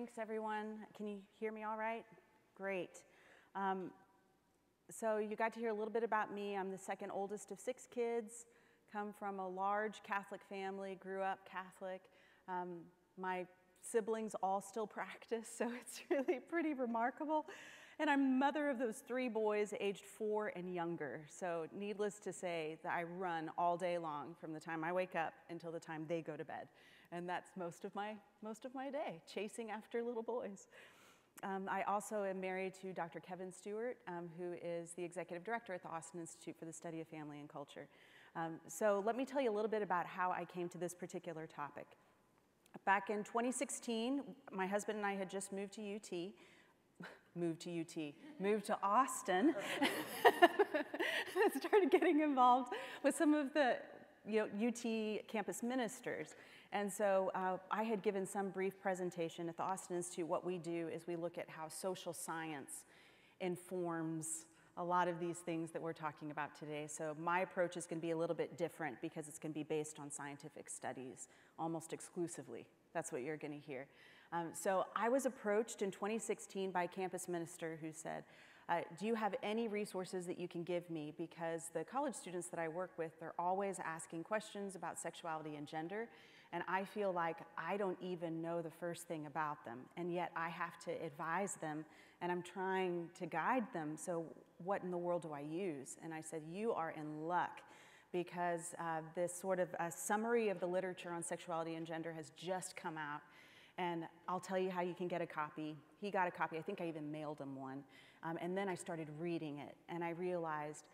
Thanks, everyone. Can you hear me all right? Great. Um, so you got to hear a little bit about me. I'm the second oldest of six kids, come from a large Catholic family, grew up Catholic. Um, my siblings all still practice, so it's really pretty remarkable. And I'm mother of those three boys aged four and younger. So needless to say that I run all day long from the time I wake up until the time they go to bed. And that's most of my, most of my day, chasing after little boys. Um, I also am married to Dr. Kevin Stuart, um, who is the executive director at the Austin Institute for the Study of Family and Culture. Um, so let me tell you a little bit about how I came to this particular topic. Back in 2016, my husband and I had just moved to UT, moved to UT, moved to Austin, started getting involved with some of the you know, UT campus ministers. And so uh, I had given some brief presentation at the Austin Institute. What we do is we look at how social science informs a lot of these things that we're talking about today. So my approach is going to be a little bit different because it's going to be based on scientific studies almost exclusively. That's what you're going to hear. Um, so I was approached in 2016 by a campus minister who said, uh, do you have any resources that you can give me? Because the college students that I work with, they're always asking questions about sexuality and gender, and I feel like I don't even know the first thing about them, and yet I have to advise them, and I'm trying to guide them. So, what in the world do I use? And I said, You are in luck because uh, this sort of a summary of the literature on sexuality and gender has just come out. And I'll tell you how you can get a copy. He got a copy. I think I even mailed him one. Um, and then I started reading it, and I realized,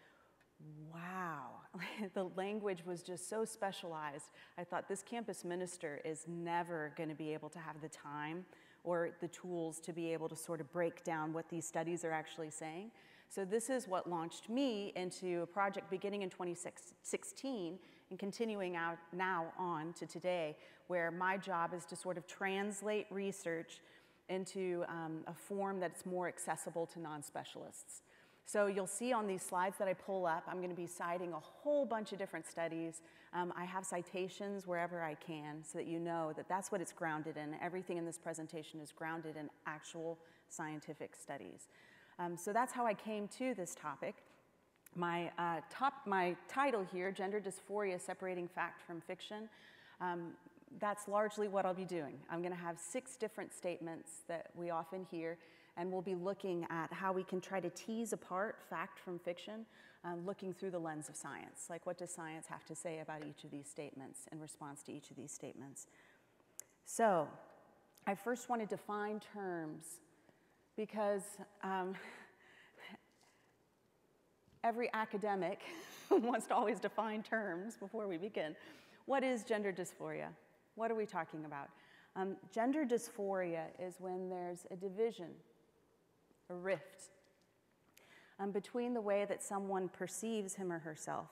wow, the language was just so specialized. I thought this campus minister is never going to be able to have the time or the tools to be able to sort of break down what these studies are actually saying. So this is what launched me into a project beginning in 2016 and continuing out now on to today, where my job is to sort of translate research into um, a form that's more accessible to non-specialists. So you'll see on these slides that I pull up, I'm going to be citing a whole bunch of different studies. Um, I have citations wherever I can so that you know that that's what it's grounded in. Everything in this presentation is grounded in actual scientific studies. Um, so that's how I came to this topic. My, uh, top, my title here, Gender Dysphoria, Separating Fact from Fiction, um, that's largely what I'll be doing. I'm going to have six different statements that we often hear, and we'll be looking at how we can try to tease apart fact from fiction, um, looking through the lens of science. Like, what does science have to say about each of these statements in response to each of these statements? So, I first want to define terms because um, every academic wants to always define terms before we begin. What is gender dysphoria? What are we talking about? Um, gender dysphoria is when there's a division, a rift, um, between the way that someone perceives him or herself,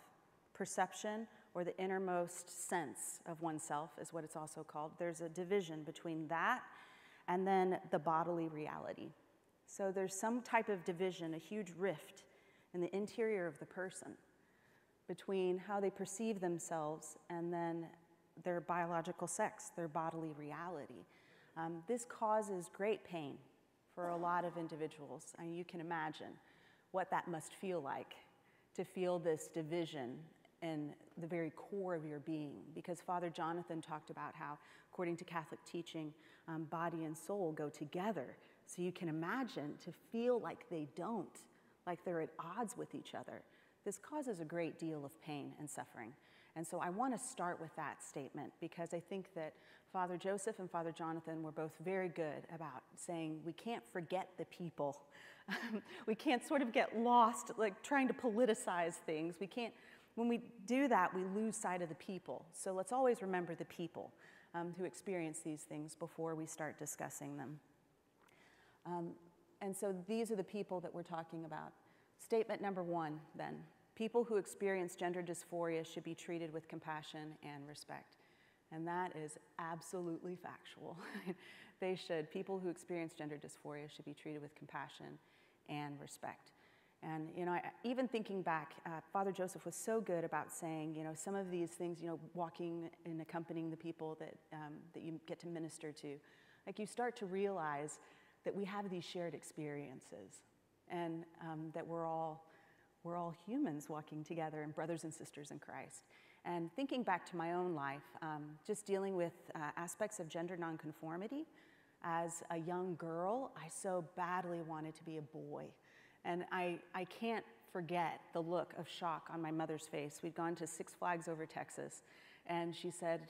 perception or the innermost sense of oneself is what it's also called. There's a division between that and then the bodily reality. So there's some type of division, a huge rift in the interior of the person between how they perceive themselves and then their biological sex, their bodily reality. Um, this causes great pain for a lot of individuals. I mean, you can imagine what that must feel like to feel this division in the very core of your being. Because Father Jonathan talked about how, according to Catholic teaching, um, body and soul go together. So you can imagine to feel like they don't, like they're at odds with each other. This causes a great deal of pain and suffering. And so I want to start with that statement because I think that Father Joseph and Father Jonathan were both very good about saying we can't forget the people. we can't sort of get lost, like trying to politicize things. We can't, when we do that, we lose sight of the people. So let's always remember the people um, who experience these things before we start discussing them. Um, and so these are the people that we're talking about. Statement number one, then people who experience gender dysphoria should be treated with compassion and respect. And that is absolutely factual. they should. People who experience gender dysphoria should be treated with compassion and respect. And you know, I, even thinking back, uh, Father Joseph was so good about saying, you know, some of these things, you know, walking and accompanying the people that, um, that you get to minister to, Like you start to realize that we have these shared experiences and um, that we're all, we're all humans walking together and brothers and sisters in Christ. And thinking back to my own life, um, just dealing with uh, aspects of gender nonconformity, as a young girl, I so badly wanted to be a boy. And I, I can't forget the look of shock on my mother's face. We'd gone to Six Flags over Texas, and she said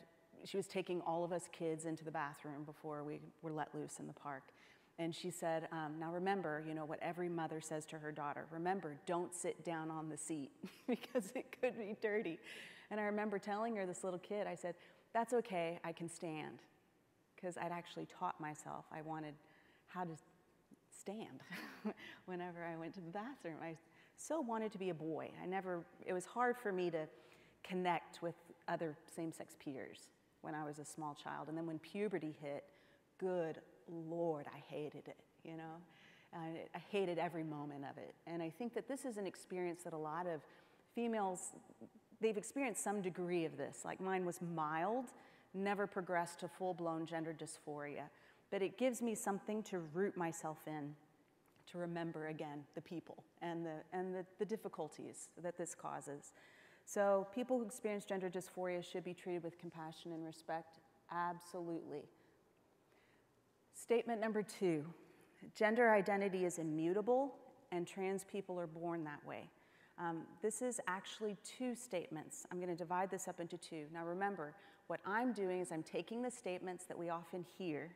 she was taking all of us kids into the bathroom before we were let loose in the park. And she said, um, Now remember, you know, what every mother says to her daughter remember, don't sit down on the seat because it could be dirty. And I remember telling her, this little kid, I said, That's okay, I can stand because I'd actually taught myself I wanted how to stand whenever I went to the bathroom. I so wanted to be a boy. I never, it was hard for me to connect with other same sex peers when I was a small child. And then when puberty hit, good Lord, I hated it, you know? I, I hated every moment of it. And I think that this is an experience that a lot of females, they've experienced some degree of this. Like mine was mild, never progressed to full blown gender dysphoria. But it gives me something to root myself in, to remember again the people and the, and the, the difficulties that this causes. So, people who experience gender dysphoria should be treated with compassion and respect. Absolutely. Statement number two gender identity is immutable, and trans people are born that way. Um, this is actually two statements. I'm going to divide this up into two. Now, remember, what I'm doing is I'm taking the statements that we often hear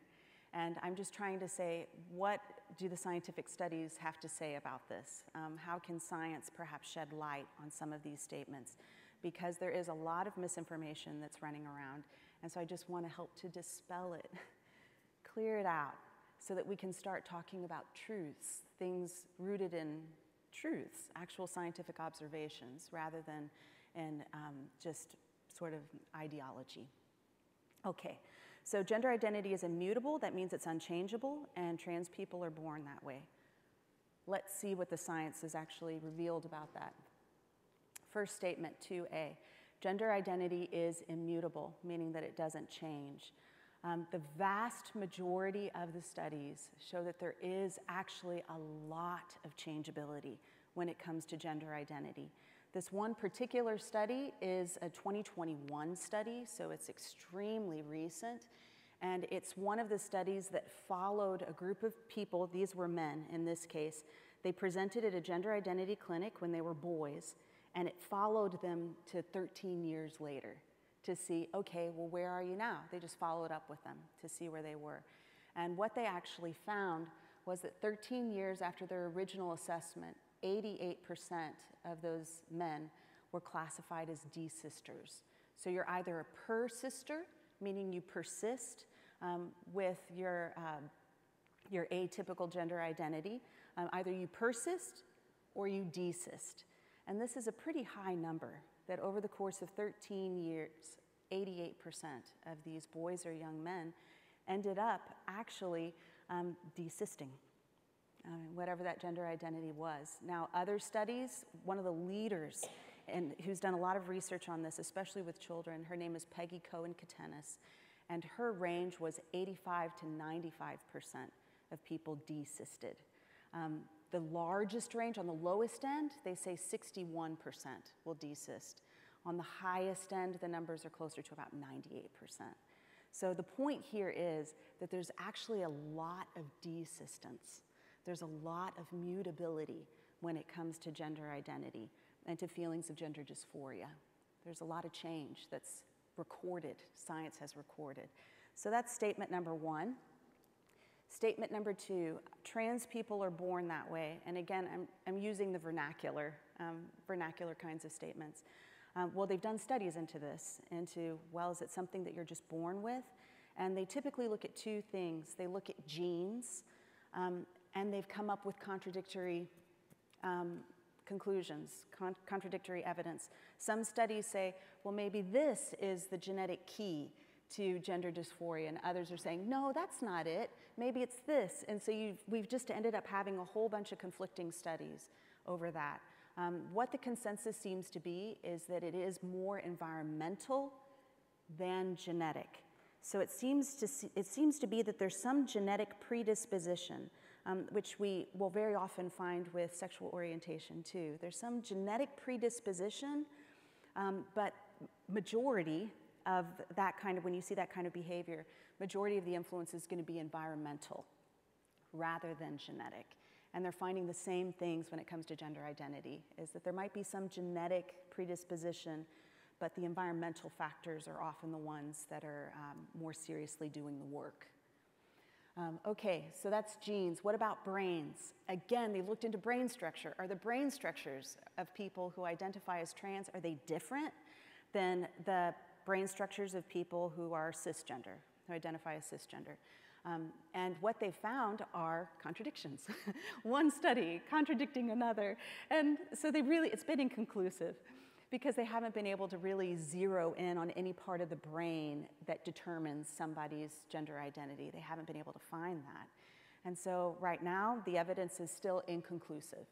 and I'm just trying to say, what do the scientific studies have to say about this? Um, how can science perhaps shed light on some of these statements? Because there is a lot of misinformation that's running around. And so I just want to help to dispel it, clear it out, so that we can start talking about truths, things rooted in truths, actual scientific observations, rather than in um, just sort of ideology. Okay, so gender identity is immutable, that means it's unchangeable, and trans people are born that way. Let's see what the science has actually revealed about that. First statement 2a gender identity is immutable, meaning that it doesn't change. Um, the vast majority of the studies show that there is actually a lot of changeability when it comes to gender identity. This one particular study is a 2021 study, so it's extremely recent. And it's one of the studies that followed a group of people, these were men in this case. They presented at a gender identity clinic when they were boys, and it followed them to 13 years later to see, okay, well, where are you now? They just followed up with them to see where they were. And what they actually found was that 13 years after their original assessment, 88% of those men were classified as desisters. So you're either a persister, meaning you persist um, with your, um, your atypical gender identity. Um, either you persist or you desist. And this is a pretty high number that over the course of 13 years, 88% of these boys or young men ended up actually um, desisting um, whatever that gender identity was. Now, other studies, one of the leaders and who's done a lot of research on this, especially with children, her name is Peggy Cohen Kettenis, and her range was 85 to 95% of people desisted. Um, the largest range on the lowest end, they say 61% will desist. On the highest end, the numbers are closer to about 98%. So the point here is that there's actually a lot of desistance. There's a lot of mutability when it comes to gender identity and to feelings of gender dysphoria. There's a lot of change that's recorded, science has recorded. So that's statement number one. Statement number two trans people are born that way. And again, I'm, I'm using the vernacular, um, vernacular kinds of statements. Um, well, they've done studies into this, into, well, is it something that you're just born with? And they typically look at two things. They look at genes, um, and they've come up with contradictory um, conclusions, con- contradictory evidence. Some studies say, well, maybe this is the genetic key to gender dysphoria, and others are saying, no, that's not it. Maybe it's this. And so we've just ended up having a whole bunch of conflicting studies over that. Um, what the consensus seems to be is that it is more environmental than genetic. So it seems to, see, it seems to be that there's some genetic predisposition, um, which we will very often find with sexual orientation too. There's some genetic predisposition, um, but majority of that kind of, when you see that kind of behavior, majority of the influence is going to be environmental rather than genetic. And they're finding the same things when it comes to gender identity, is that there might be some genetic predisposition, but the environmental factors are often the ones that are um, more seriously doing the work. Um, okay, so that's genes. What about brains? Again, they looked into brain structure. Are the brain structures of people who identify as trans, are they different than the brain structures of people who are cisgender, who identify as cisgender? Um, and what they found are contradictions. One study contradicting another. And so they really, it's been inconclusive because they haven't been able to really zero in on any part of the brain that determines somebody's gender identity. They haven't been able to find that. And so right now, the evidence is still inconclusive.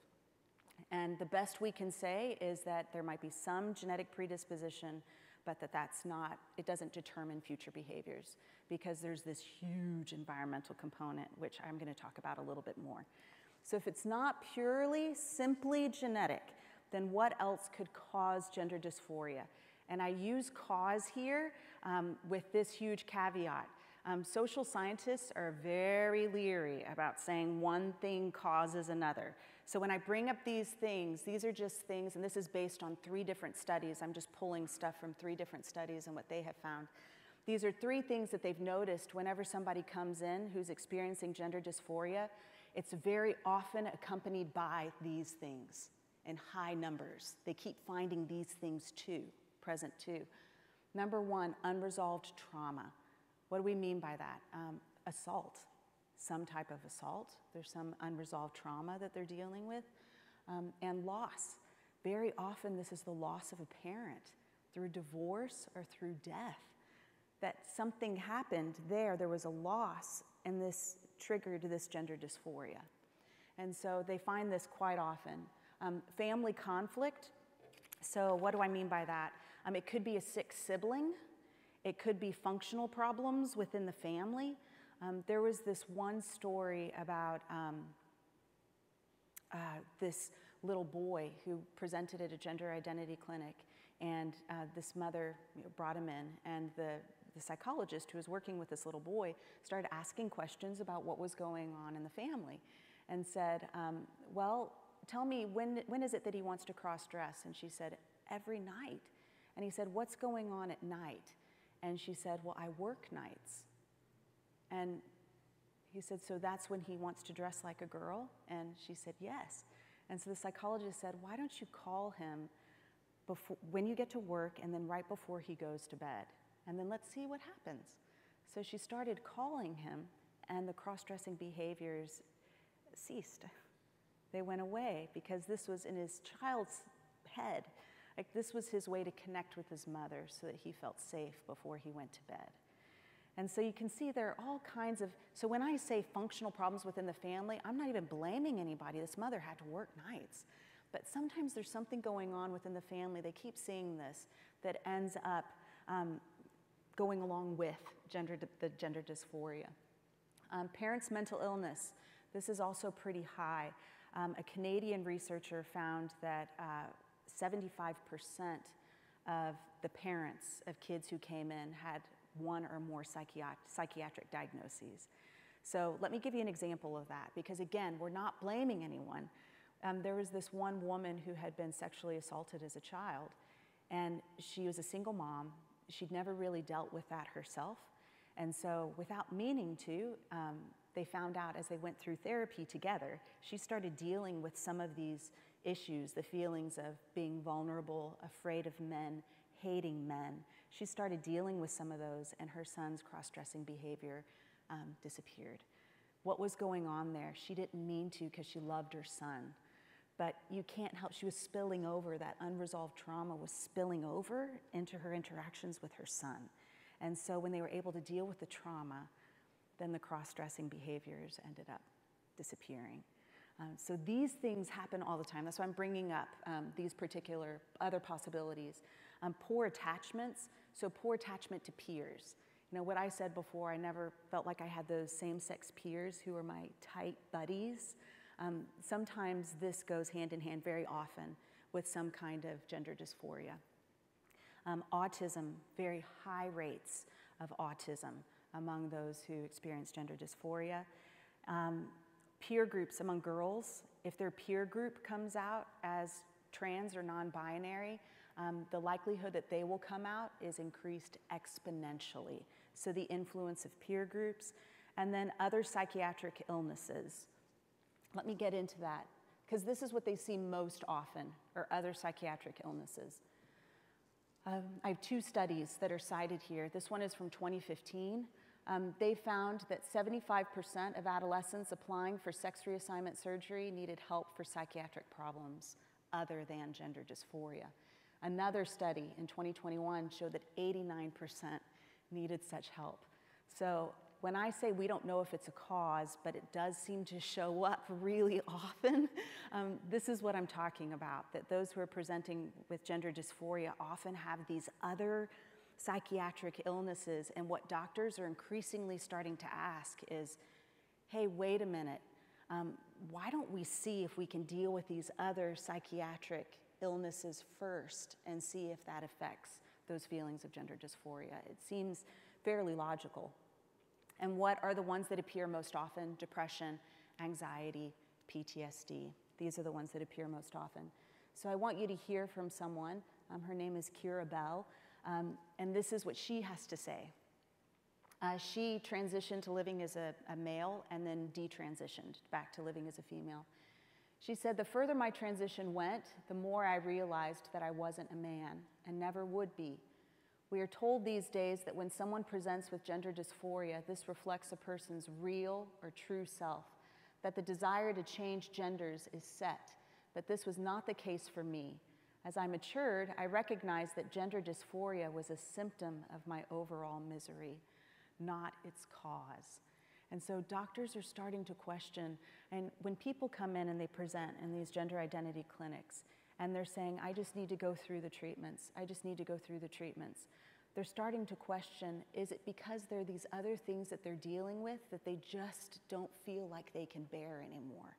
And the best we can say is that there might be some genetic predisposition, but that that's not, it doesn't determine future behaviors because there's this huge environmental component, which I'm going to talk about a little bit more. So if it's not purely, simply genetic, then what else could cause gender dysphoria? And I use cause here um, with this huge caveat. Um, social scientists are very leery about saying one thing causes another. So when I bring up these things, these are just things, and this is based on three different studies. I'm just pulling stuff from three different studies and what they have found. These are three things that they've noticed whenever somebody comes in who's experiencing gender dysphoria. It's very often accompanied by these things in high numbers. They keep finding these things too, present too. Number one, unresolved trauma. What do we mean by that? Um, assault, some type of assault. There's some unresolved trauma that they're dealing with. Um, and loss. Very often, this is the loss of a parent through divorce or through death that something happened there, there was a loss, and this triggered this gender dysphoria. And so they find this quite often. Um, family conflict. So, what do I mean by that? Um, it could be a sick sibling, it could be functional problems within the family. Um, there was this one story about um, uh, this little boy who presented at a gender identity clinic, and uh, this mother you know, brought him in, and the the psychologist who was working with this little boy started asking questions about what was going on in the family and said, um, Well, tell me, when, when is it that he wants to cross dress? And she said, Every night. And he said, What's going on at night? And she said, Well, I work nights. And he said, So that's when he wants to dress like a girl? And she said, Yes. And so the psychologist said, Why don't you call him before, when you get to work and then right before he goes to bed? and then let's see what happens. So she started calling him, and the cross dressing behaviors ceased. They went away because this was in his child's head. Like this was his way to connect with his mother so that he felt safe before he went to bed. And so you can see there are all kinds of. So when I say functional problems within the family, I'm not even blaming anybody. This mother had to work nights. But sometimes there's something going on within the family. They keep seeing this that ends up um, going along with gender, the gender dysphoria. Um, parents' mental illness, this is also pretty high. Um, a Canadian researcher found that 75% uh, of the parents of kids who came in had one or more psychiat- psychiatric diagnoses. So let me give you an example of that because, again, we're not blaming anyone. Um, there was this one woman who had been sexually assaulted as a child, and she was a single mom she'd never really dealt with that herself. And so, without meaning to, um, they found out as they went through therapy together, she started dealing with some of these issues the feelings of being vulnerable, afraid of men, hating men. She started dealing with some of those, and her son's cross dressing behavior um, disappeared. What was going on there? She didn't mean to because she loved her son but you can't help. She was spilling over, that unresolved trauma was spilling over into her interactions with her son. And so when they were able to deal with the trauma, then the cross dressing behaviors ended up disappearing. Um, so these things happen all the time. That's why I'm bringing up um, these particular other possibilities. Um, poor attachments, so poor attachment to peers. You know, what I said before, I never felt like I had those same sex peers who were my tight buddies. Um, sometimes this goes hand in hand very often with some kind of gender dysphoria. Um, autism, very high rates of autism among those who experience gender dysphoria. Um, peer groups among girls, if their peer group comes out as trans or non binary, um, the likelihood that they will come out is increased exponentially. So, the influence of peer groups, and then other psychiatric illnesses. Let me get into that, because this is what they see most often, or other psychiatric illnesses. Um, I have two studies that are cited here. This one is from 2015. Um, they found that 75% of adolescents applying for sex reassignment surgery needed help for psychiatric problems other than gender dysphoria. Another study in 2021 showed that 89% needed such help. So when I say we don't know if it's a cause, but it does seem to show up really often, um, this is what I'm talking about that those who are presenting with gender dysphoria often have these other psychiatric illnesses. And what doctors are increasingly starting to ask is hey, wait a minute, um, why don't we see if we can deal with these other psychiatric illnesses first and see if that affects those feelings of gender dysphoria? It seems fairly logical. And what are the ones that appear most often? Depression, anxiety, PTSD. These are the ones that appear most often. So I want you to hear from someone. Um, her name is Keira Bell, um, and this is what she has to say. Uh, she transitioned to living as a, a male and then detransitioned back to living as a female. She said, The further my transition went, the more I realized that I wasn't a man and never would be. We are told these days that when someone presents with gender dysphoria, this reflects a person's real or true self, that the desire to change genders is set. But this was not the case for me. As I matured, I recognized that gender dysphoria was a symptom of my overall misery, not its cause. And so doctors are starting to question, and when people come in and they present in these gender identity clinics, and they're saying, I just need to go through the treatments. I just need to go through the treatments. They're starting to question is it because there are these other things that they're dealing with that they just don't feel like they can bear anymore?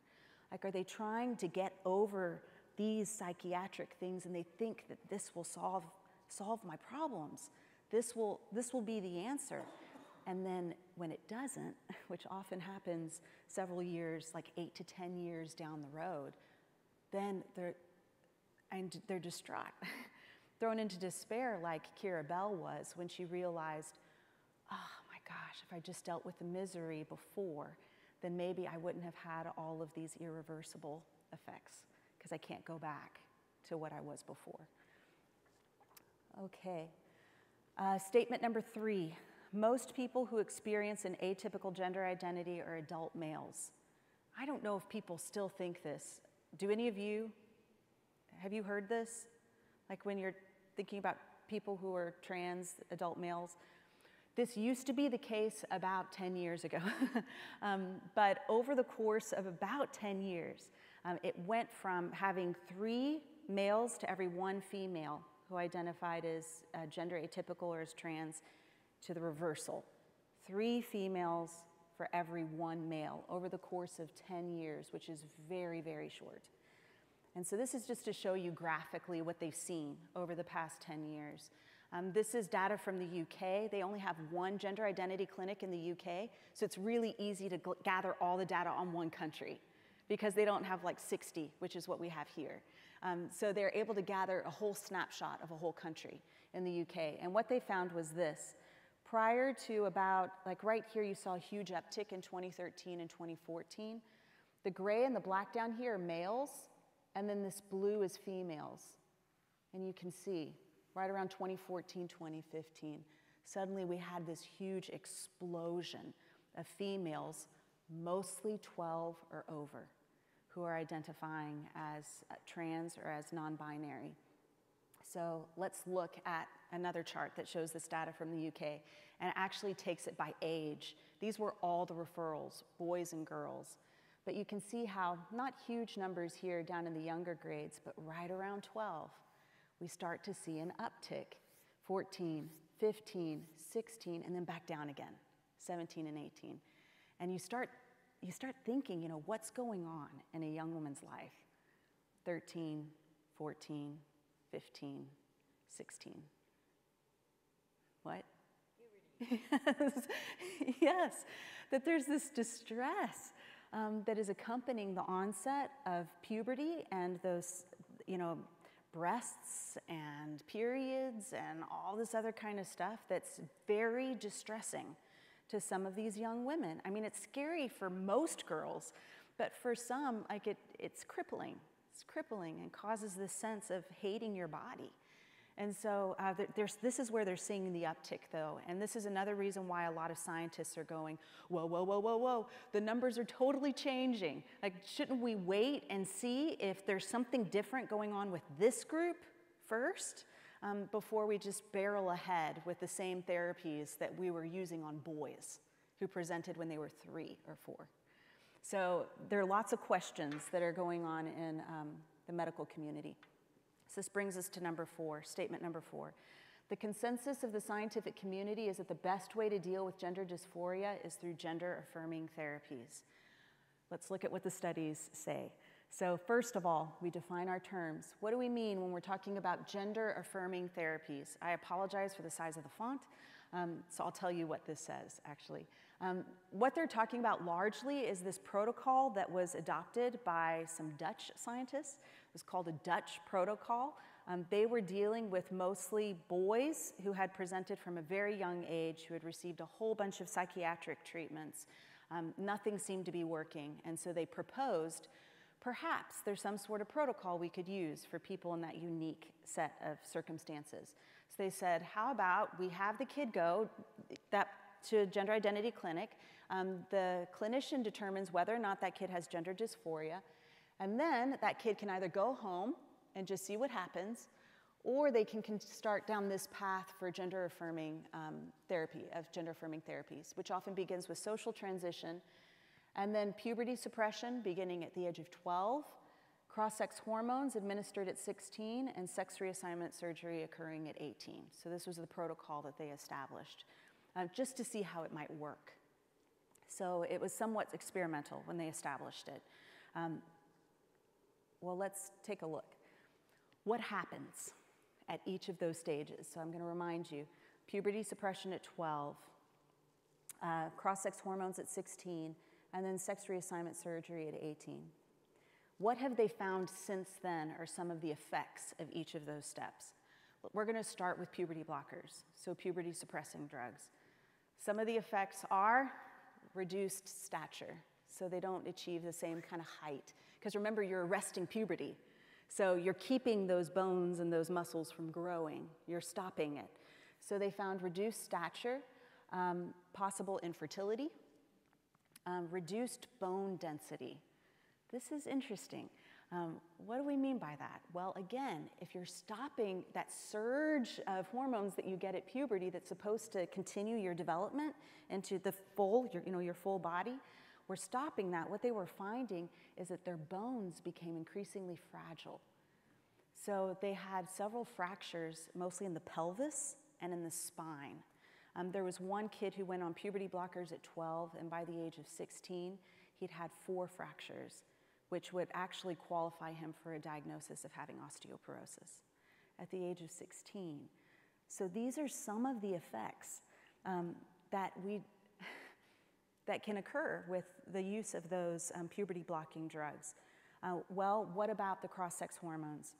Like, are they trying to get over these psychiatric things and they think that this will solve, solve my problems? This will, this will be the answer. And then when it doesn't, which often happens several years, like eight to 10 years down the road, then they're, and they're distraught, thrown into despair like Keira Bell was when she realized, oh my gosh, if I just dealt with the misery before, then maybe I wouldn't have had all of these irreversible effects because I can't go back to what I was before. Okay. Uh, statement number three most people who experience an atypical gender identity are adult males. I don't know if people still think this. Do any of you have you heard this? Like when you're thinking about people who are trans adult males? This used to be the case about 10 years ago. um, but over the course of about 10 years, um, it went from having three males to every one female who identified as uh, gender atypical or as trans to the reversal. Three females for every one male over the course of 10 years, which is very, very short. And so this is just to show you graphically what they've seen over the past 10 years. Um, this is data from the UK. They only have one gender identity clinic in the UK, so it's really easy to gather all the data on one country because they don't have like 60, which is what we have here. Um, so they're able to gather a whole snapshot of a whole country in the UK. And what they found was this. Prior to about, like right here, you saw a huge uptick in 2013 and 2014. The gray and the black down here are males, and then this blue is females. And you can see right around 2014, 2015, suddenly we had this huge explosion of females, mostly 12 or over, who are identifying as uh, trans or as non binary. So let's look at another chart that shows this data from the UK and actually takes it by age. These were all the referrals, boys and girls. But you can see how, not huge numbers here down in the younger grades, but right around 12, we start to see an uptick 14, 15, 16, and then back down again, 17 and 18. And you start, you start thinking, you know, what's going on in a young woman's life? 13, 14, 15, 16. What? yes, yes, that there's this distress um, that is accompanying the onset of puberty and those, you know, breasts and periods and all this other kind of stuff that's very distressing to some of these young women. I mean, it's scary for most girls, but for some, like it, it's crippling. It's crippling and causes this sense of hating your body. And so uh, there's, this is where they're seeing the uptick, though. And this is another reason why a lot of scientists are going, whoa, whoa, whoa, whoa, whoa. The numbers are totally changing. Like, shouldn't we wait and see if there's something different going on with this group first um, before we just barrel ahead with the same therapies that we were using on boys who presented when they were three or four? So there are lots of questions that are going on in um, the medical community. So this brings us to number four, statement number four. The consensus of the scientific community is that the best way to deal with gender dysphoria is through gender affirming therapies. Let's look at what the studies say. So, first of all, we define our terms. What do we mean when we're talking about gender affirming therapies? I apologize for the size of the font, um, so I'll tell you what this says actually. Um, what they're talking about largely is this protocol that was adopted by some Dutch scientists It was called a Dutch protocol. Um, they were dealing with mostly boys who had presented from a very young age, who had received a whole bunch of psychiatric treatments. Um, nothing seemed to be working, and so they proposed perhaps there's some sort of protocol we could use for people in that unique set of circumstances. So they said, how about we have the kid go that, to a gender identity clinic. Um, the clinician determines whether or not that kid has gender dysphoria. And then that kid can either go home and just see what happens, or they can, can start down this path for gender affirming um, therapy, of gender affirming therapies, which often begins with social transition, and then puberty suppression beginning at the age of 12, cross sex hormones administered at 16, and sex reassignment surgery occurring at 18. So, this was the protocol that they established uh, just to see how it might work. So, it was somewhat experimental when they established it. Um, well, let's take a look. What happens at each of those stages? So I'm going to remind you puberty suppression at 12, uh, cross sex hormones at 16, and then sex reassignment surgery at 18. What have they found since then are some of the effects of each of those steps? We're going to start with puberty blockers, so puberty suppressing drugs. Some of the effects are reduced stature, so they don't achieve the same kind of height because remember, you're arresting puberty. So you're keeping those bones and those muscles from growing, you're stopping it. So they found reduced stature, um, possible infertility, um, reduced bone density. This is interesting. Um, what do we mean by that? Well, again, if you're stopping that surge of hormones that you get at puberty that's supposed to continue your development into the full, your, you know, your full body, we're stopping that, what they were finding is that their bones became increasingly fragile. So they had several fractures, mostly in the pelvis and in the spine. Um, there was one kid who went on puberty blockers at 12, and by the age of 16, he'd had four fractures, which would actually qualify him for a diagnosis of having osteoporosis at the age of 16. So these are some of the effects um, that we that can occur with the use of those um, puberty blocking drugs. Uh, well, what about the cross sex hormones?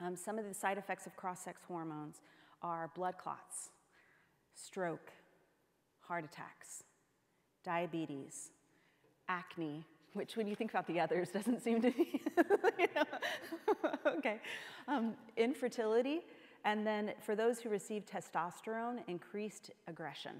Um, some of the side effects of cross sex hormones are blood clots, stroke, heart attacks, diabetes, acne, which when you think about the others doesn't seem to be, you know. okay, um, infertility, and then for those who receive testosterone, increased aggression.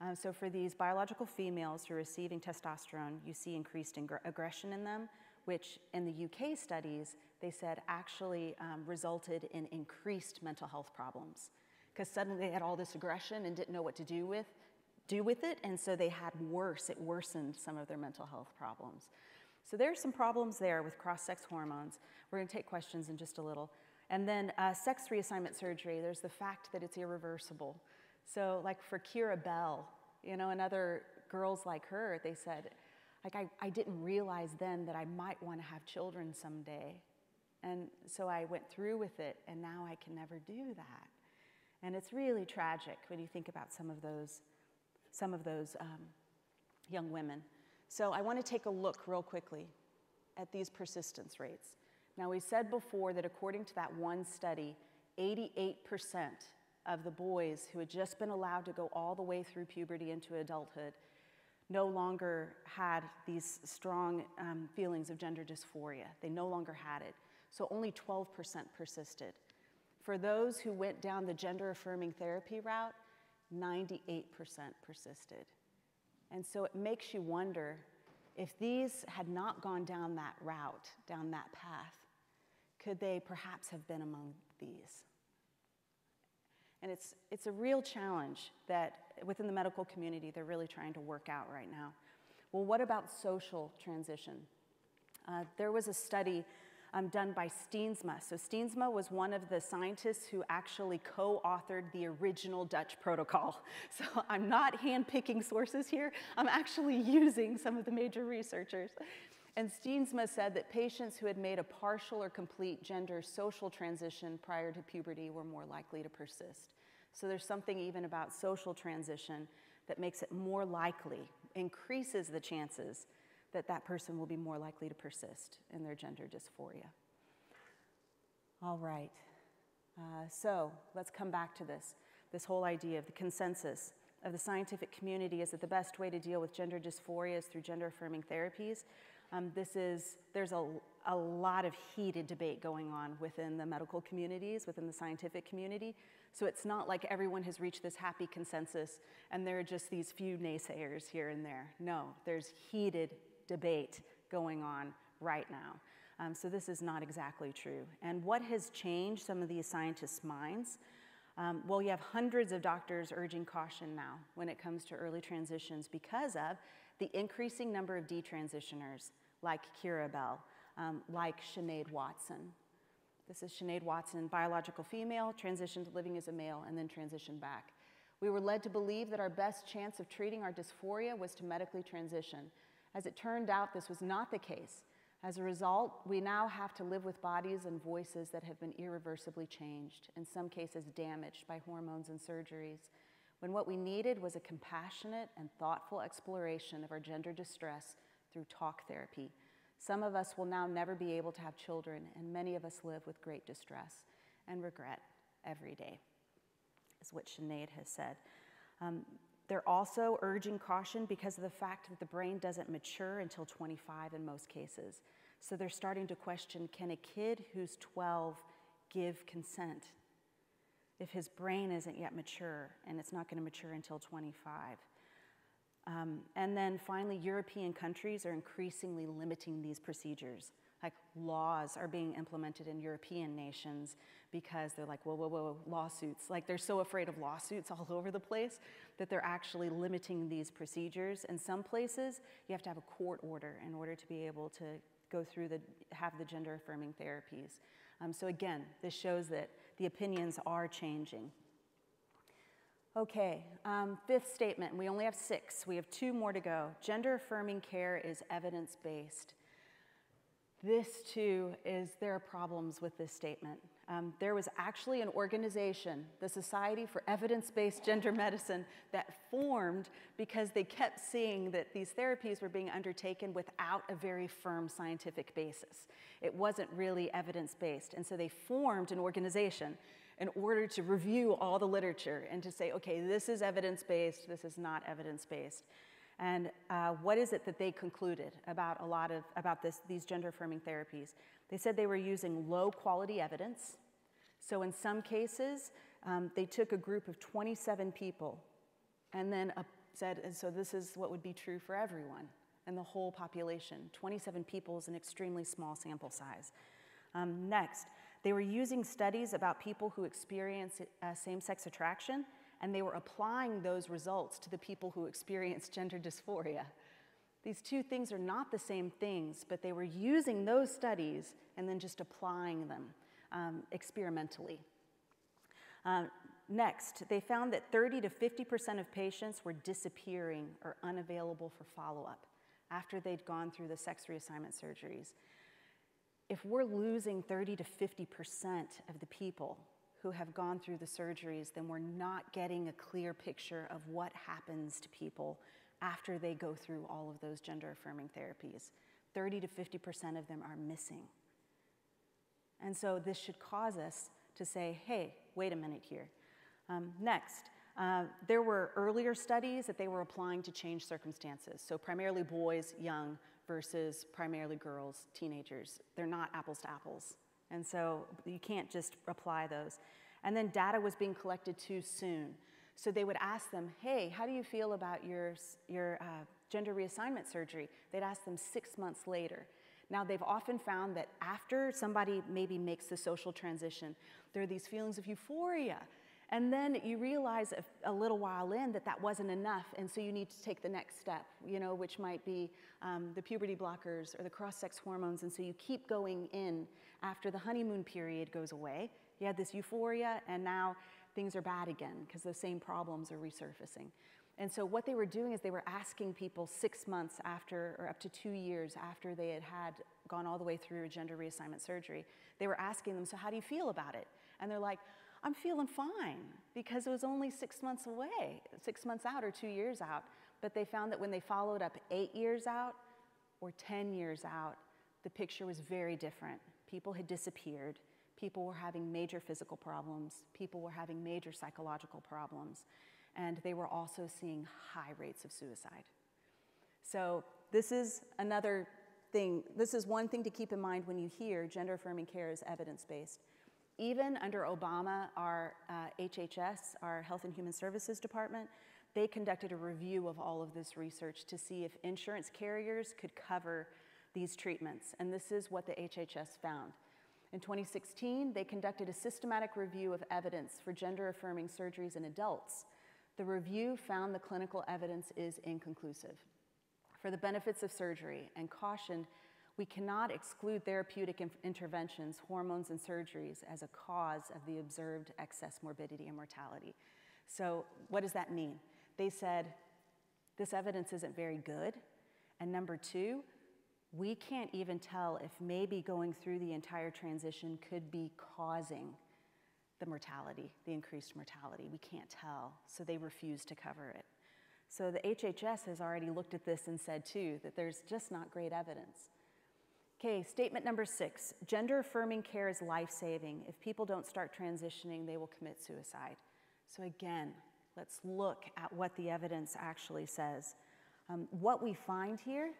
Um, so for these biological females who are receiving testosterone, you see increased aggression in them, which in the UK studies, they said actually um, resulted in increased mental health problems. Because suddenly they had all this aggression and didn't know what to do with, do with it, and so they had worse, it worsened some of their mental health problems. So there's some problems there with cross-sex hormones. We're gonna take questions in just a little. And then uh, sex reassignment surgery, there's the fact that it's irreversible. So, like for Keira Bell, you know, and other girls like her, they said, like, I, I didn't realize then that I might want to have children someday. And so I went through with it, and now I can never do that. And it's really tragic when you think about some of those, some of those um, young women. So I want to take a look real quickly at these persistence rates. Now, we said before that according to that one study, 88% of the boys who had just been allowed to go all the way through puberty into adulthood no longer had these strong um, feelings of gender dysphoria. They no longer had it. So only 12% persisted. For those who went down the gender affirming therapy route, 98% persisted. And so it makes you wonder if these had not gone down that route, down that path, could they perhaps have been among these? And it's, it's a real challenge that within the medical community they're really trying to work out right now. Well, what about social transition? Uh, there was a study um, done by Steensma. So, Steensma was one of the scientists who actually co authored the original Dutch protocol. So, I'm not handpicking sources here, I'm actually using some of the major researchers. And Steensma said that patients who had made a partial or complete gender social transition prior to puberty were more likely to persist. So there's something even about social transition that makes it more likely, increases the chances that that person will be more likely to persist in their gender dysphoria. All right. Uh, so let's come back to this this whole idea of the consensus of the scientific community is that the best way to deal with gender dysphoria is through gender affirming therapies. Um, this is, there's a, a lot of heated debate going on within the medical communities, within the scientific community. So it's not like everyone has reached this happy consensus and there are just these few naysayers here and there. No, there's heated debate going on right now. Um, so this is not exactly true. And what has changed some of these scientists' minds? Um, well, you have hundreds of doctors urging caution now when it comes to early transitions because of the increasing number of detransitioners like Keira Bell, um, like Sinead Watson. This is Sinead Watson, biological female, transitioned to living as a male, and then transitioned back. We were led to believe that our best chance of treating our dysphoria was to medically transition. As it turned out, this was not the case. As a result, we now have to live with bodies and voices that have been irreversibly changed, in some cases damaged by hormones and surgeries when what we needed was a compassionate and thoughtful exploration of our gender distress through talk therapy. Some of us will now never be able to have children, and many of us live with great distress and regret every day, is what Sinead has said. Um, they're also urging caution because of the fact that the brain doesn't mature until 25 in most cases. So they're starting to question can a kid who's 12 give consent if his brain isn't yet mature, and it's not going to mature until 25. Um, and then finally, European countries are increasingly limiting these procedures. Like laws are being implemented in European nations because they're like, whoa, whoa, whoa, lawsuits. Like they're so afraid of lawsuits all over the place that they're actually limiting these procedures. In some places, you have to have a court order in order to be able to go through the, have the gender affirming therapies. Um, so again, this shows that the opinions are changing. Okay, um, fifth statement. We only have six. We have two more to go. Gender affirming care is evidence based. This too is, there are problems with this statement. Um, there was actually an organization, the Society for Evidence Based Gender Medicine, that formed because they kept seeing that these therapies were being undertaken without a very firm scientific basis. It wasn't really evidence based. And so they formed an organization in order to review all the literature and to say, okay, this is evidence based, this is not evidence based. And uh, what is it that they concluded about a lot of about this, these gender affirming therapies? They said they were using low quality evidence. So, in some cases, um, they took a group of 27 people and then uh, said, and so this is what would be true for everyone and the whole population. 27 people is an extremely small sample size. Um, next, they were using studies about people who experience uh, same sex attraction, and they were applying those results to the people who experience gender dysphoria. These two things are not the same things, but they were using those studies and then just applying them. um, experimentally. Uh, next, they found that 30 to 50% of patients were disappearing or unavailable for follow up after they'd gone through the sex reassignment surgeries. If we're losing 30 to 50% of the people who have gone through the surgeries, then we're not getting a clear picture of what happens to people after they go through all of those gender affirming therapies. 30 to 50% of them are missing. And so this should cause us to say, hey, wait a minute here. Um, next, uh, there were earlier studies that they were applying to change circumstances. So primarily boys, young, versus primarily girls, teenagers. They're not apples to apples. And so you can't just apply those. And then data was being collected too soon. So they would ask them, hey, how do you feel about your, your uh, gender reassignment surgery? They'd ask them six months later. Now, they've often found that after somebody maybe makes the social transition, there are these feelings of euphoria. And then you realize a, a, little while in that that wasn't enough, and so you need to take the next step, you know, which might be um, the puberty blockers or the cross sex hormones. And so you keep going in after the honeymoon period goes away. You had this euphoria, and now things are bad again because those same problems are resurfacing. And so what they were doing is they were asking people six months after, or up to two years after they had had gone all the way through gender reassignment surgery, they were asking them, so how do you feel about it? And they're like, I'm feeling fine because it was only six months away, six months out or two years out. But they found that when they followed up eight years out or 10 years out, the picture was very different. People had disappeared. People were having major physical problems. People were having major psychological problems. And they were also seeing high rates of suicide. So, this is another thing. This is one thing to keep in mind when you hear gender affirming care is evidence based. Even under Obama, our uh, HHS, our Health and Human Services Department, they conducted a review of all of this research to see if insurance carriers could cover these treatments. And this is what the HHS found. In 2016, they conducted a systematic review of evidence for gender affirming surgeries in adults. The review found the clinical evidence is inconclusive for the benefits of surgery and cautioned we cannot exclude therapeutic interventions, hormones, and surgeries as a cause of the observed excess morbidity and mortality. So, what does that mean? They said, this evidence isn't very good. And number two, we can't even tell if maybe going through the entire transition could be causing the mortality, the increased mortality. We can't tell, so they refuse to cover it. So the HHS has already looked at this and said, too, that there's just not great evidence. Okay, statement number six gender affirming care is life saving. If people don't start transitioning, they will commit suicide. So, again, let's look at what the evidence actually says. Um, what we find here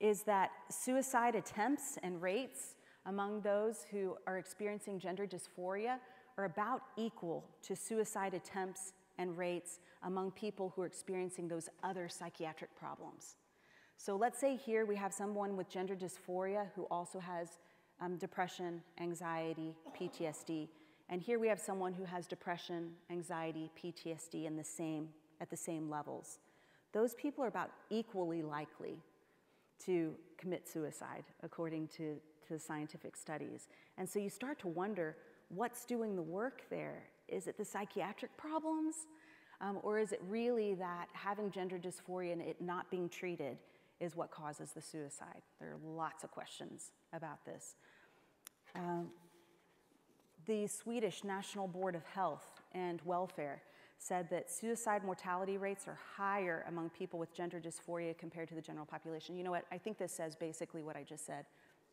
is that suicide attempts and rates among those who are experiencing gender dysphoria are about equal to suicide attempts and rates among people who are experiencing those other psychiatric problems. So let's say here we have someone with gender dysphoria who also has um, depression, anxiety, PTSD. And here we have someone who has depression, anxiety, PTSD in the same, at the same levels. Those people are about equally likely to commit suicide, according to, to scientific studies. And so you start to wonder what's doing the work there? Is it the psychiatric problems? Um, or is it really that having gender dysphoria and it not being treated is what causes the suicide? There are lots of questions about this. Um, the Swedish National Board of Health and Welfare said that suicide mortality rates are higher among people with gender dysphoria compared to the general population. You know what? I think this says basically what I just said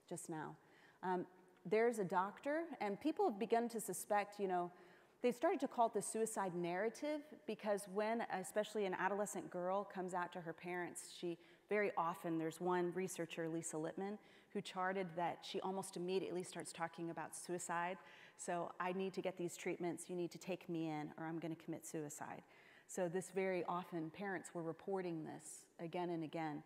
just now. Um, there's a doctor, and people have begun to suspect, you know, they started to call it the suicide narrative because when, especially an adolescent girl, comes out to her parents, she very often, there's one researcher, Lisa Littman, who charted that she almost immediately starts talking about suicide. So I need to get these treatments, you need to take me in, or I'm going to commit suicide. So this very often, parents were reporting this again and again.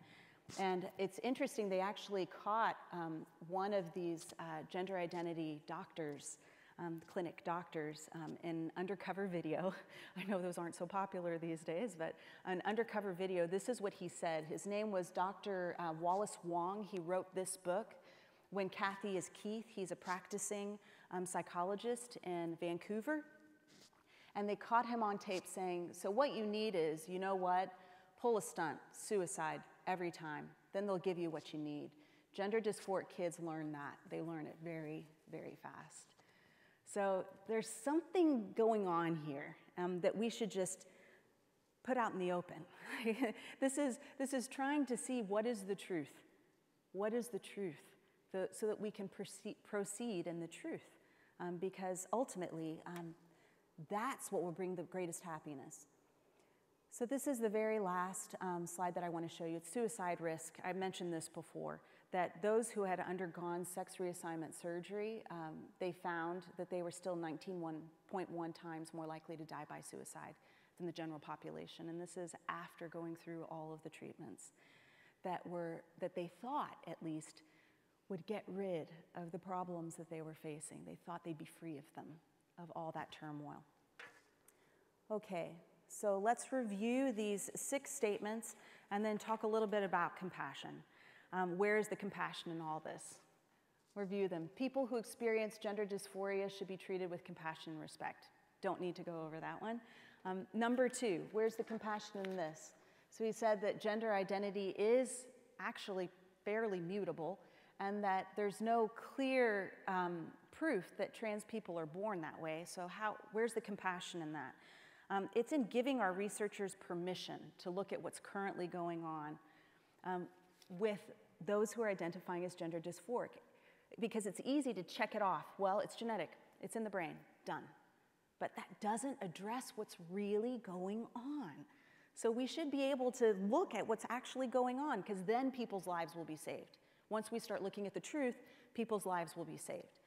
And it's interesting, they actually caught um, one of these uh, gender identity doctors um, clinic doctors um, in undercover video. I know those aren't so popular these days, but an undercover video, this is what he said. His name was Dr. Uh, Wallace Wong. He wrote this book, when Kathy is Keith, he's a practicing um, psychologist in Vancouver. And they caught him on tape saying, So, what you need is, you know what? Pull a stunt, suicide, every time. Then they'll give you what you need. Gender dysphoric kids learn that. They learn it very, very fast. So, there's something going on here um, that we should just put out in the open. this, is, this is trying to see what is the truth. What is the truth? So that we can proceed in the truth. Um, because ultimately, um, that's what will bring the greatest happiness. So, this is the very last um, slide that I want to show you. It's suicide risk. I mentioned this before that those who had undergone sex reassignment surgery, um, they found that they were still 19.1 times more likely to die by suicide than the general population. And this is after going through all of the treatments that were, that they thought at least would get rid of the problems that they were facing. They thought they'd be free of them of all that turmoil. Okay, so let's review these six statements and then talk a little bit about compassion. Um, where is the compassion in all this? Review them. People who experience gender dysphoria should be treated with compassion and respect. Don't need to go over that one. Um, number two, where's the compassion in this? So he said that gender identity is actually fairly mutable and that there's no clear um, proof that trans people are born that way. So, how, where's the compassion in that? Um, it's in giving our researchers permission to look at what's currently going on um, with those who are identifying as gender dysphoric. Because it's easy to check it off. Well, it's genetic, it's in the brain, done. But that doesn't address what's really going on. So we should be able to look at what's actually going on because then people's lives will be saved. Once we start looking at the truth, people's lives will be saved.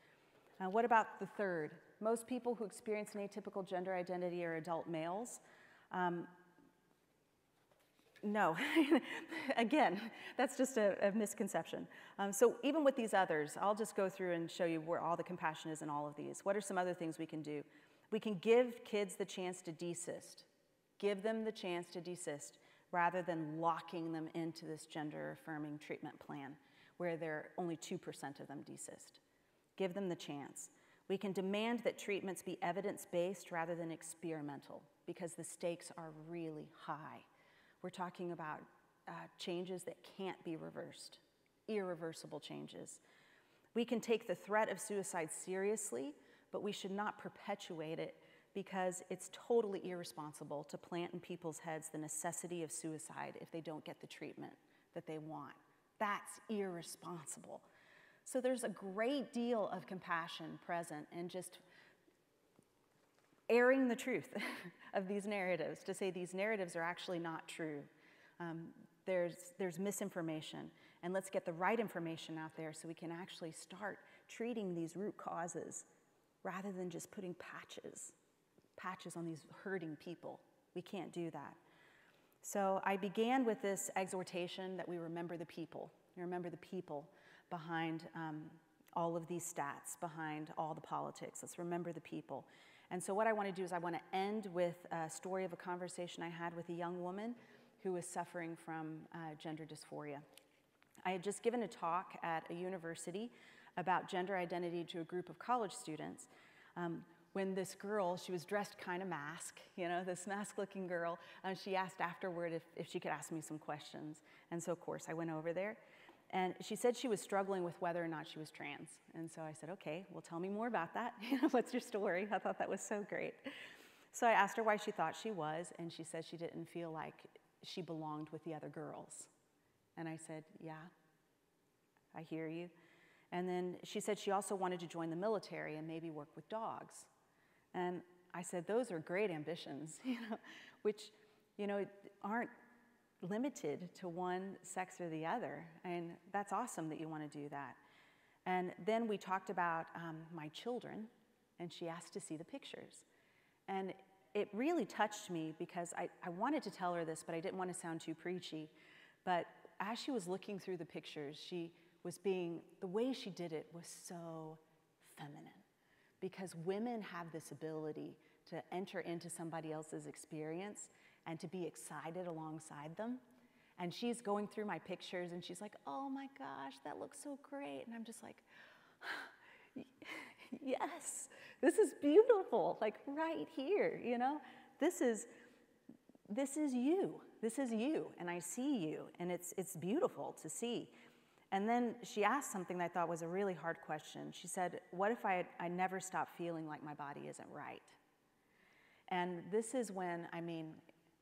Uh, what about the third? Most people who experience an atypical gender identity are adult males. Um, no, again, that's just a, a misconception. Um, so even with these others, I'll just go through and show you where all the compassion is in all of these. What are some other things we can do? We can give kids the chance to desist. Give them the chance to desist rather than locking them into this gender affirming treatment plan where there only 2% of them desist. Give them the chance. We can demand that treatments be evidence based rather than experimental because the stakes are really high. We're talking about uh, changes that can't be reversed, irreversible changes. We can take the threat of suicide seriously, but we should not perpetuate it because it's totally irresponsible to plant in people's heads the necessity of suicide if they don't get the treatment that they want. That's irresponsible. So there's a great deal of compassion present in just airing the truth of these narratives to say these narratives are actually not true. Um, there's, there's misinformation, and let's get the right information out there so we can actually start treating these root causes rather than just putting patches, patches on these hurting people. We can't do that. So I began with this exhortation that we remember the people. Remember the people behind um, all of these stats, behind all the politics. Let's remember the people. And so, what I want to do is, I want to end with a story of a conversation I had with a young woman who was suffering from uh, gender dysphoria. I had just given a talk at a university about gender identity to a group of college students. Um, when this girl, she was dressed kind of mask, you know, this mask looking girl, and she asked afterward if, if she could ask me some questions. And so, of course, I went over there. And she said she was struggling with whether or not she was trans. And so I said, okay, well, tell me more about that. What's your story? I thought that was so great. So I asked her why she thought she was, and she said she didn't feel like she belonged with the other girls. And I said, yeah, I hear you. And then she said she also wanted to join the military and maybe work with dogs. And I said, those are great ambitions, you know, which, you know, aren't limited to one sex or the other. And that's awesome that you want to do that. And then we talked about um, my children, and she asked to see the pictures. And it really touched me because I, I wanted to tell her this, but I didn't want to sound too preachy. But as she was looking through the pictures, she was being, the way she did it was so feminine because women have this ability to enter into somebody else's experience and to be excited alongside them. And she's going through my pictures and she's like, oh my gosh, that looks so great. And I'm just like, yes, this is beautiful, like right here, you know? This is, this is you. This is you. And I see you. And it's, it's beautiful to see. And then she asked something that I thought was a really hard question. She said, What if I, I never stop feeling like my body isn't right? And this is when, I mean,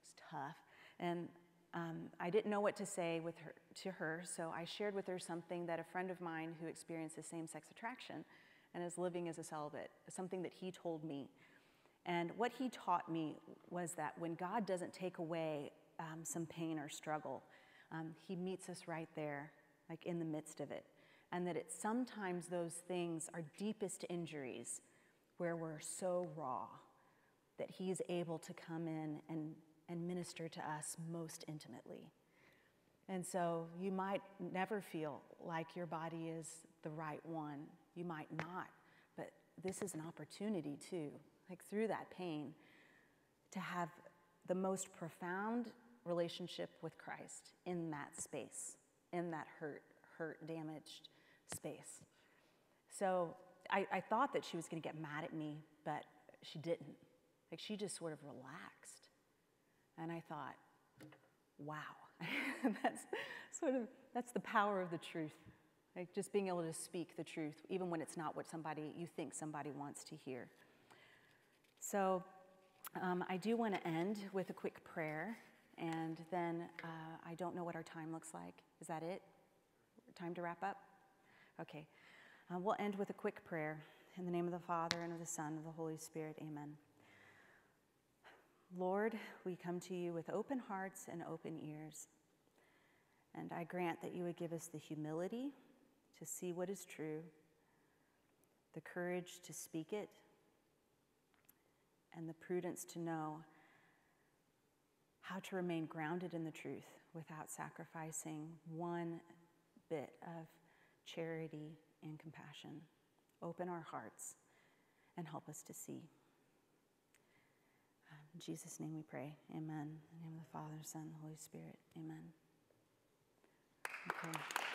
it's tough. And um, I didn't know what to say with her, to her, so I shared with her something that a friend of mine who experiences same sex attraction and is living as a celibate, something that he told me. And what he taught me was that when God doesn't take away um, some pain or struggle, um, he meets us right there, like in the midst of it. And that it's sometimes those things are deepest injuries where we're so raw that he's able to come in and, and minister to us most intimately. And so you might never feel like your body is the right one. You might not. But this is an opportunity too, like through that pain, to have the most profound relationship with Christ in that space, in that hurt, hurt, damaged space. So I, I thought that she was going to get mad at me, but she didn't. Like she just sort of relaxed. And I thought, wow, that's sort of, that's the power of the truth. Like just being able to speak the truth, even when it's not what somebody, you think somebody wants to hear. So um, I do want to end with a quick prayer. And then uh, I don't know what our time looks like. Is that it? Time to wrap up? Okay. Uh, we'll end with a quick prayer. In the name of the Father, and of the Son, and of the Holy Spirit, amen. Lord, we come to you with open hearts and open ears. And I grant that you would give us the humility to see what is true, the courage to speak it, and the prudence to know how to remain grounded in the truth without sacrificing one bit of charity and compassion. Open our hearts and help us to see. Um, in Jesus' name we pray. Amen. In the name of the Father, Son, Holy Spirit. Amen. Okay.